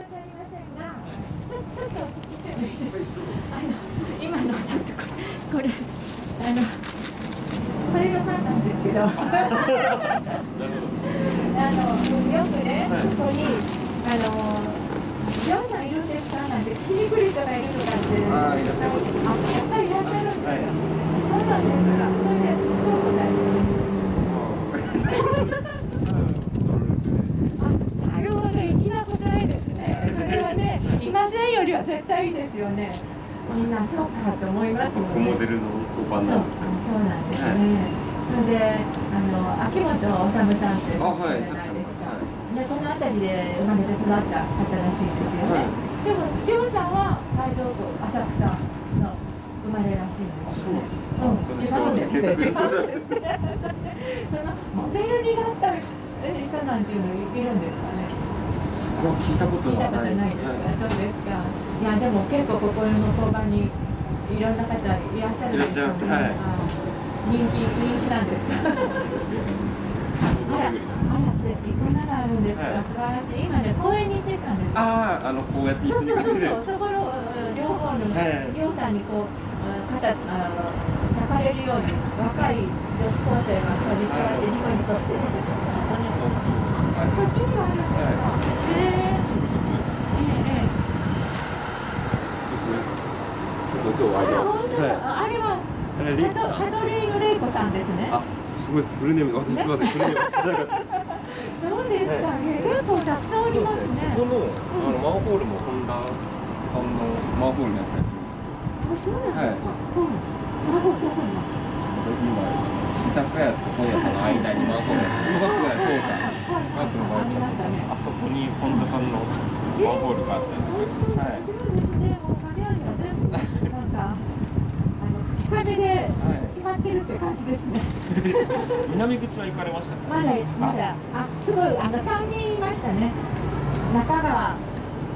し訳ありませんが、ちょちょっとお聞きしてもいいですか？あの今のちょっとこれこれあのこれがファンなんですけど、あのよくね、ここにあのりょうさんいるんですか？なんて聞きに来る人がいるとかって、あやっぱりいらっしゃるんですか。はいそうなんですか。それでどう答えます。あなるほど、粋な答えですね。それはね、いませんよりは絶対いいですよね。みんなそうかと思いますね。モデルのそう、そうなんですね。それで、あの秋元治さんってあ者じゃないですか。はで、この辺りで生まれて育った方らしいですよね。はいでも、りょうさんは台東区浅草の生まれらしいんですよね。うん、違うんですね。違うんですね。そのモデルになったえ人なんていうのいるんですかね。聞いたこと聞いたことはないですか。そうですか。いやでも結構ここの交番にいろんな方いらっしゃるんですかいらっしゃいますはいあ人気人気なんですか？あら、あら素敵。こんなのあるんですか？はい素晴らしい。今ね公園に行ってたんですよ。あああのこうやって椅そうそうそうそう。そこのうん両方のはい両さんにこううん肩あの抱かれるように若い女子高生が一人座ってニコニコしてるんですよ。そこにもそっちにはあるんですか。へえいすぐそこですええ。こっちをあげます。あれはあれリーコさんカトカトリーヌレイコさんですね。あすごいフルネーム私すみませんフルネーム知らなかったですそうですか。結構たくさんおりますね。そこのあのマンホールもホンダさんのマンホールのやつですあそうなんですか。うん。どこどこに。今日高屋と本屋さんの間にマンホールありましたね。あそこに本田さんのマンホールがあったりとかしてはいそうですね。もう影あるよね。なんかあの近めで決まってるって感じですね。南口は行かれましたかまだまだあすごいあの三人いましたね。中川っ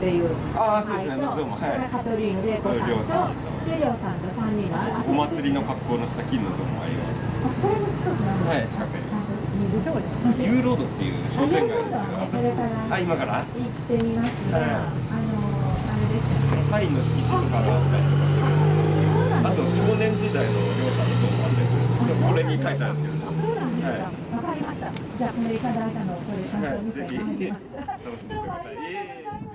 ていう。あーそうですね。はいとそうもはいカトリーヌ玲子さんりょうさんとでりょうさんと三人がお祭りの格好のした金の像もありますあそれも近くなんですかはい近くに。ユーロードっていう商店街ですけどあ今から行ってみますが、はいあのあれですよね。サインの色紙とかがあったりと少年時代のりょうさんの像もあったりするんですけどこれに書いてあるんですけどそうなんですか。はわ、かりました。じゃあこれいただいたのをこれ参考にしてはいぜひ。楽しんでください。